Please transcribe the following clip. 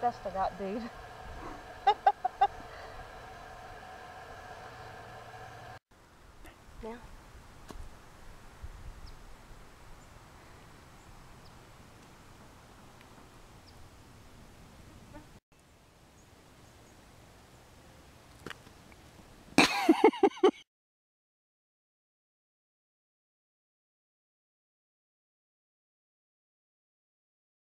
best I got, dude. now.